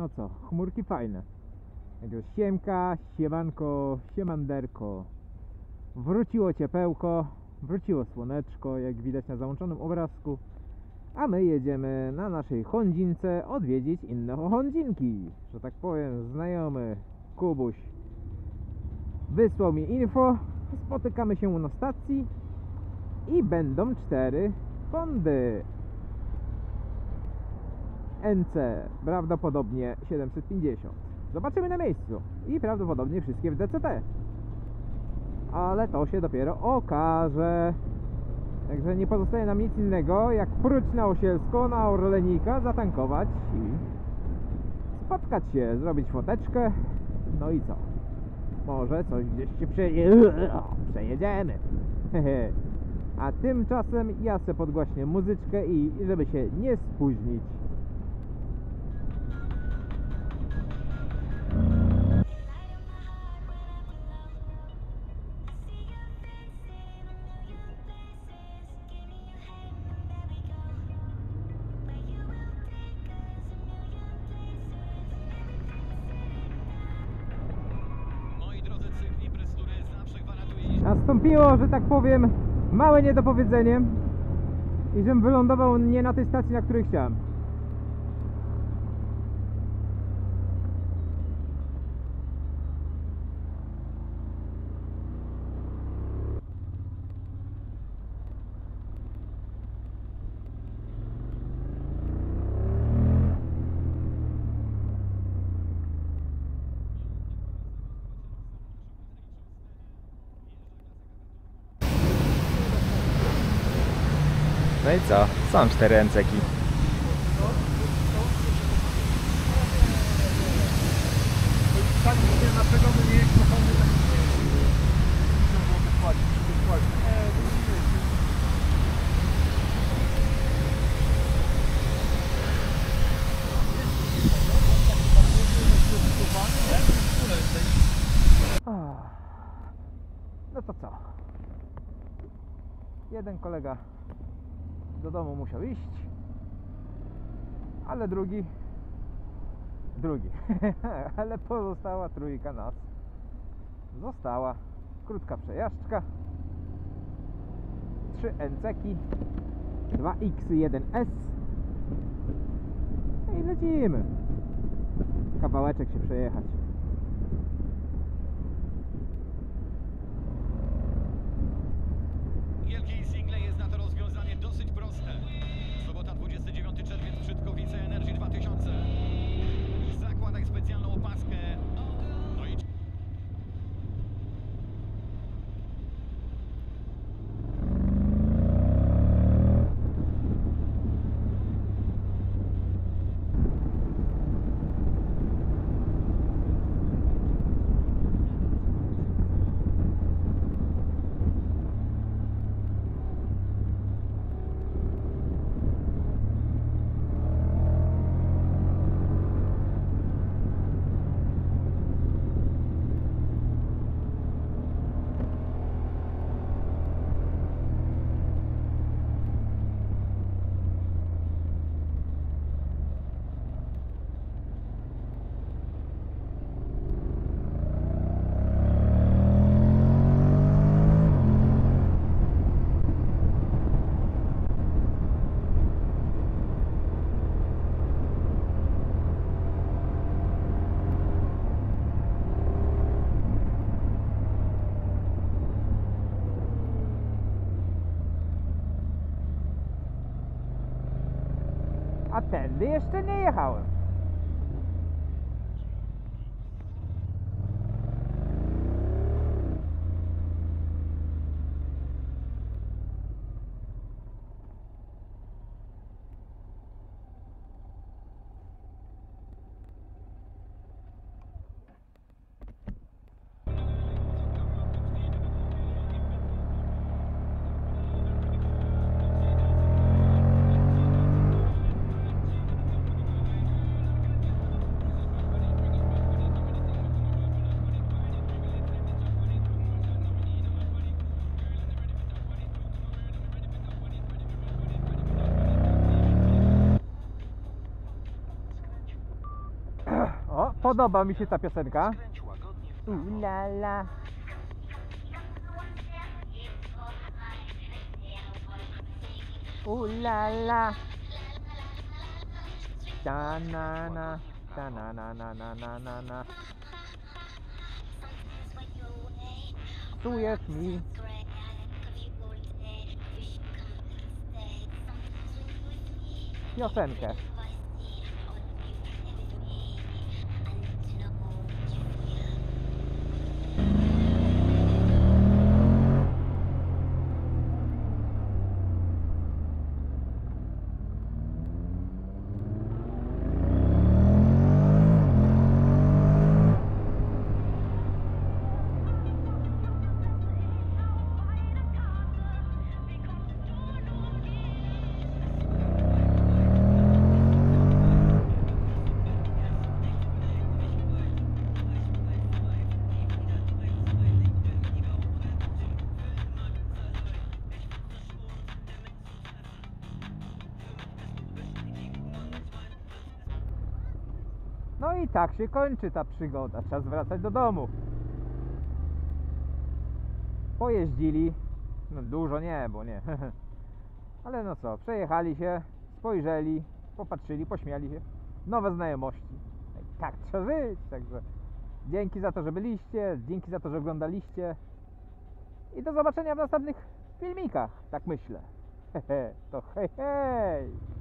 No co, chmurki fajne. Także siemka, siemanko, siemanderko. Wróciło ciepełko, wróciło słoneczko, jak widać na załączonym obrazku. A my jedziemy na naszej Hondzince odwiedzić inne Hondzinki. Że tak powiem, znajomy Kubuś wysłał mi info. Spotykamy się na stacji i będą cztery Hondy. NC, prawdopodobnie 750. Zobaczymy na miejscu i prawdopodobnie wszystkie w DCT. Ale to się dopiero okaże. Także nie pozostaje nam nic innego, jak próć na Osielsko, na Orlenika, zatankować i spotkać się, zrobić foteczkę. No i co? Może coś gdzieś się przeje... przejedziemy. A tymczasem ja se podgłaśnię muzyczkę i żeby się nie spóźnić. Nastąpiło, że tak powiem, małe niedopowiedzenie i żebym wylądował nie na tej stacji, na której chciałem. No i co? Są cztery ręceki. No to co? Jeden kolega do domu musiał iść, ale drugi, drugi, ale pozostała trójka nas. Została krótka przejażdżka, trzy NC-ki, 2X1S No i lecimy. Kawałeczek się przejechać. A tędy jeszcze nie jechałem. Podoba mi się ta piosenka. U la la. La. Ta na na. Ta na na na na na na na. Mi. Piosenkę. I tak się kończy ta przygoda. Czas wracać do domu. Pojeździli. No dużo nie, bo nie. Ale no co, przejechali się, spojrzeli, popatrzyli, pośmiali się. Nowe znajomości. No i Tak trzeba żyć. Także dzięki za to, że byliście, dzięki za to, że oglądaliście. I do zobaczenia w następnych filmikach, tak myślę. To hej hej!